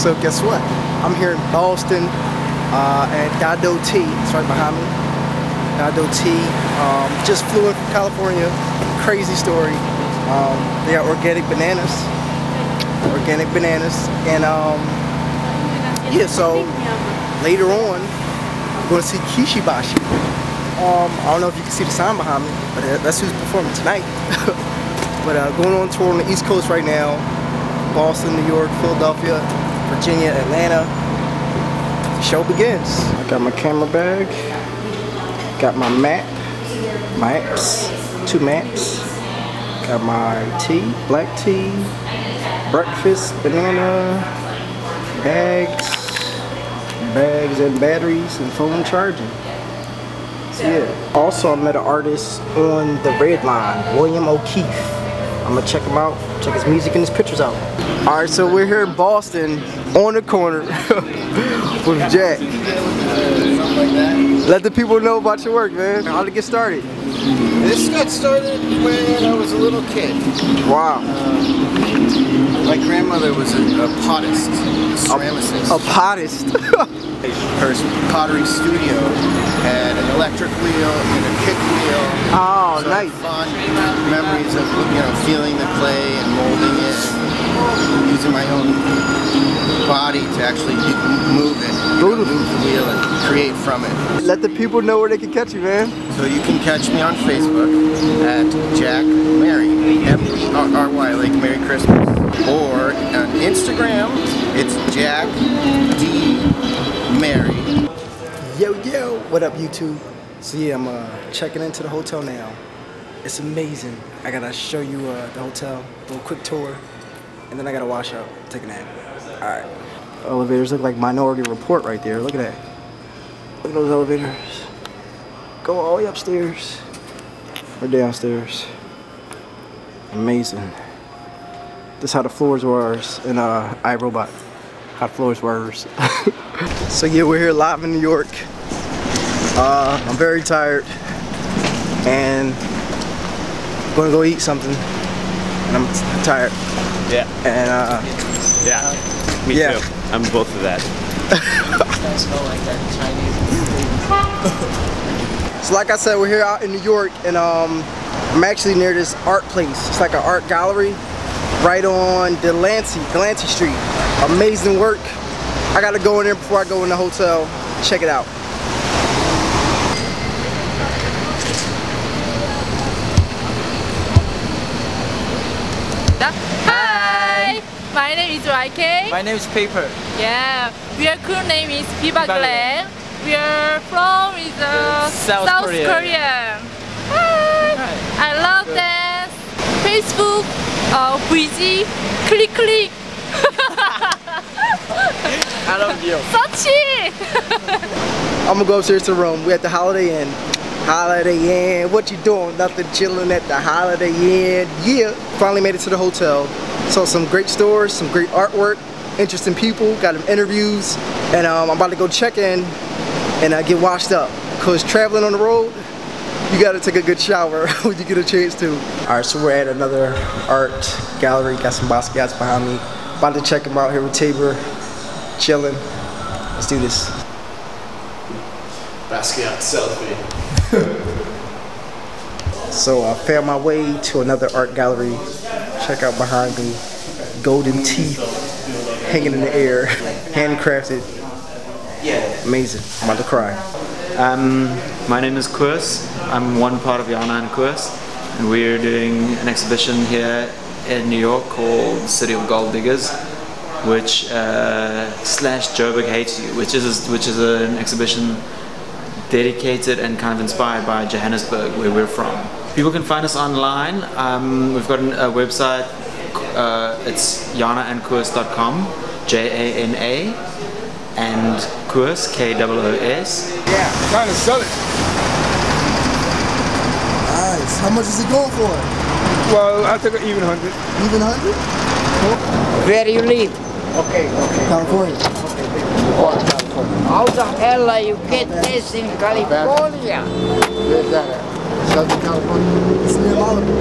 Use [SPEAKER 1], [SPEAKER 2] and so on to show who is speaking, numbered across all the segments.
[SPEAKER 1] so guess what? I'm here in Boston uh, at Dado Tea. It's right behind me. Dado Tea. Um, just flew in from California. Crazy story. Um, they are organic bananas. Organic bananas. And um, yeah, so later on, I'm going to see Kishi Bashi. Um, I don't know if you can see the sign behind me, but that's who's performing tonight. but uh, going on tour on the East Coast right now. Boston, New York, Philadelphia, Virginia, Atlanta. The show begins. I got my camera bag, got my map, maps, two maps, got my tea, black tea, breakfast, banana, bags, bags and batteries and phone charging. Yeah. Also I met an artist on the Red Line, William O'Keefe. I'm gonna check him out, check his music and his pictures out. All right, so we're here in Boston on the corner with Jack. Let the people know about your work, man. How to get started?
[SPEAKER 2] This got started when I was a little kid.
[SPEAKER 1] Wow.
[SPEAKER 2] Uh, my grandmother was a, a pottist, a ceramicist.
[SPEAKER 1] A, a pottist.
[SPEAKER 2] Her pottery studio had an electric wheel and a kick wheel.
[SPEAKER 1] Oh,
[SPEAKER 2] so
[SPEAKER 1] nice.
[SPEAKER 2] Fond memories of you know feeling the clay and molding it, and using my own body to actually move it, move the wheel and create from it.
[SPEAKER 1] Let the people know where they can catch you, man.
[SPEAKER 2] So you can catch me on Facebook at Jack Merry, M-E-R-R-Y, like Merry Christmas. Or on Instagram, it's Jack D Merry.
[SPEAKER 1] Yo, yo, what up YouTube? So yeah, I'm uh, checking into the hotel now. It's amazing. I gotta show you uh, the hotel, do a quick tour, and then I gotta wash up, take a nap. All right. Elevators look like Minority Report right there. Look at that. Look at those elevators. Go all the way upstairs or downstairs. Amazing. This is how the floors were in uh, iRobot. How the floors were. so yeah, we're here live in New York. Uh, I'm very tired and gonna go eat something and I'm tired.
[SPEAKER 3] Yeah.
[SPEAKER 1] And uh,
[SPEAKER 3] yeah, me
[SPEAKER 1] yeah.
[SPEAKER 3] too. I'm both of that.
[SPEAKER 1] so like I said, we're here out in New York and um, I'm actually near this art place. It's like an art gallery right on Delancey, Delancey Street. Amazing work. I gotta go in there before I go in the hotel. Check it out.
[SPEAKER 4] Hi, my name is YK.
[SPEAKER 5] My name is Paper.
[SPEAKER 4] Yeah, your cool name is Biba Glenn. We are from is uh,
[SPEAKER 5] South,
[SPEAKER 4] South
[SPEAKER 5] Korea.
[SPEAKER 4] Korea. Hi.
[SPEAKER 5] Hi.
[SPEAKER 4] I love dance. Facebook, uh, VG, click click.
[SPEAKER 5] I love you.
[SPEAKER 4] Sochi.
[SPEAKER 1] I'm gonna go upstairs to Rome. We at the Holiday Inn. Holiday Inn. What you doing? Nothing. Chilling at the Holiday Inn. Yeah. Finally made it to the hotel. Saw some great stores, some great artwork, interesting people. Got them interviews, and um, I'm about to go check in and uh, get washed up. Cause traveling on the road, you gotta take a good shower when you get a chance to. All right, so we're at another art gallery. Got some Basquiat's behind me. About to check them out here with Tabor. Chilling. Let's do this.
[SPEAKER 3] Basquiat selfie.
[SPEAKER 1] So I found my way to another art gallery. Check out behind me. Golden teeth hanging in the air. Handcrafted. Amazing. I'm about to cry.
[SPEAKER 3] Um, my name is Koos. I'm one part of Jana and Koos, and we're doing an exhibition here in New York called City of Gold Diggers, which uh, slash Joburg hates you, which is which is an exhibition dedicated and kind of inspired by Johannesburg, where we're from. People can find us online. Um, we've got an, a website. Uh, it's janaandkoos.com, J-A-N-A, and Koos, K-O-O-S.
[SPEAKER 1] Yeah.
[SPEAKER 2] Trying to sell it.
[SPEAKER 1] Nice. How much is it going for?
[SPEAKER 2] Well, I'll take an even hundred.
[SPEAKER 1] Even 100?
[SPEAKER 6] Where do you live?
[SPEAKER 1] Okay, okay. California.
[SPEAKER 6] How the hell are you get this in California?
[SPEAKER 2] Where's that at? Southern California.
[SPEAKER 1] It's near Malibu.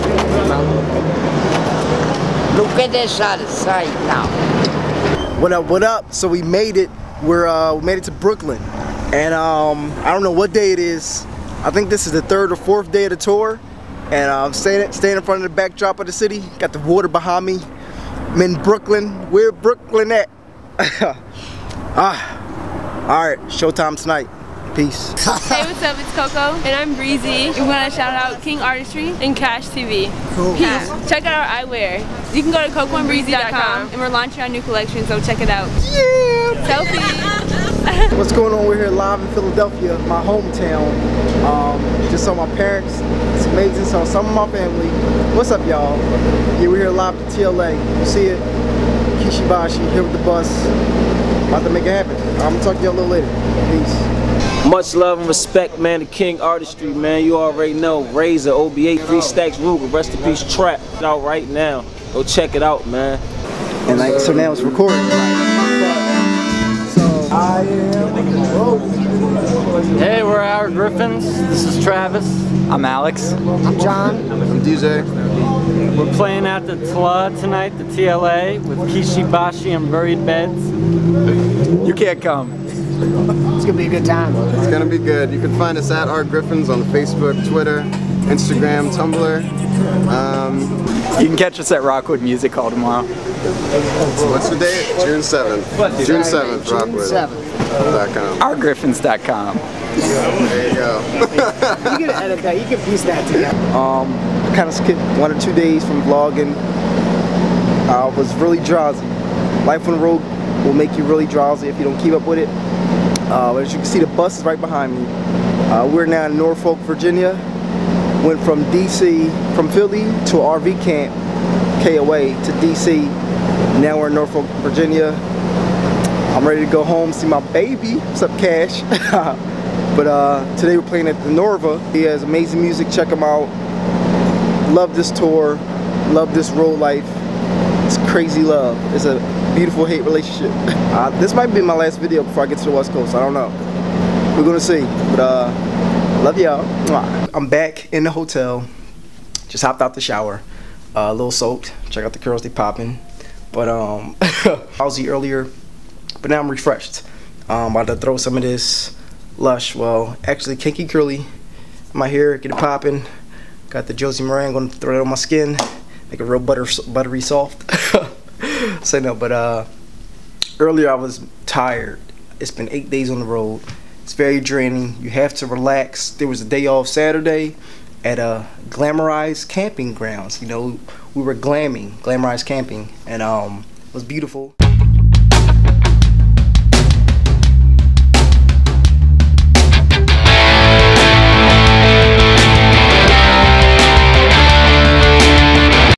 [SPEAKER 6] Look at this side now.
[SPEAKER 1] What up? What up? So we made it. We're uh, we made it to Brooklyn, and um, I don't know what day it is. I think this is the third or fourth day of the tour, and I'm um, staying staying in front of the backdrop of the city. Got the water behind me. I'm in Brooklyn. Where Brooklyn at? ah. All right. Showtime tonight. Peace.
[SPEAKER 5] hey, what's up? It's Coco. And I'm Breezy. We want to shout out King Artistry and Cash TV.
[SPEAKER 1] Cool.
[SPEAKER 5] Peace. Check out our eyewear. You can go to cocoandbreezy.com and we're launching our new collection, so check it out.
[SPEAKER 1] Yeah!
[SPEAKER 5] Selfie!
[SPEAKER 1] What's going on? We're here live in Philadelphia, my hometown. Um, just saw my parents. It's amazing. Saw some of my family. What's up, y'all? Yeah, we're here live at TLA. You see it? Kishi Bashi here with the bus. About to make it happen. I'm gonna talk to y'all a little later. Peace.
[SPEAKER 7] Much love and respect, man, to King Artistry, man. You already know. Razor, OB8, Three Stacks Ruger, Rest in Peace Trap. Out right now. Go check it out, man.
[SPEAKER 1] And like, so now it's recording. So, I am.
[SPEAKER 8] Hey, we're our Griffins. This is Travis. I'm Alex.
[SPEAKER 1] I'm John.
[SPEAKER 2] I'm DJ.
[SPEAKER 8] We're playing at the TLA tonight, the TLA, with Kishi Bashi and Buried Beds. You can't come.
[SPEAKER 6] It's gonna be a good time.
[SPEAKER 2] It's gonna be good. You can find us at Our Griffins on Facebook, Twitter, Instagram, Tumblr. Um,
[SPEAKER 8] you can catch us at Rockwood Music Hall tomorrow.
[SPEAKER 2] What's the date? June 7th. June 7th, Rockwood.
[SPEAKER 6] June 7th.
[SPEAKER 8] Ourgriffins.com.
[SPEAKER 2] There you go.
[SPEAKER 6] you can edit that. You can piece that together.
[SPEAKER 1] Um, I kind of skipped one or two days from vlogging. I was really drowsy. Life on the road will make you really drowsy if you don't keep up with it. Uh, as you can see, the bus is right behind me. Uh, we're now in Norfolk, Virginia. Went from DC, from Philly to RV camp, KOA, to DC. Now we're in Norfolk, Virginia. I'm ready to go home, see my baby. What's up, Cash? but uh, today we're playing at the Norva. He has amazing music. Check him out. Love this tour. Love this road life. It's crazy love. It's a beautiful hate relationship. Uh, this might be my last video before I get to the West Coast. I don't know. We're gonna see. But uh, love y'all. I'm back in the hotel. Just hopped out the shower. Uh, a little soaked. Check out the curls, they popping. But um, I was earlier, but now I'm refreshed. Um, about to throw some of this Lush, well, actually Kinky Curly my hair, get it popping. Got the Josie Maran, gonna throw it on my skin, make it real butter, buttery soft. Say no, but uh, earlier I was tired. It's been eight days on the road. It's very draining. You have to relax. There was a day off Saturday at a glamorized camping grounds. You know, we were glamming, glamorized camping, and um, it was beautiful.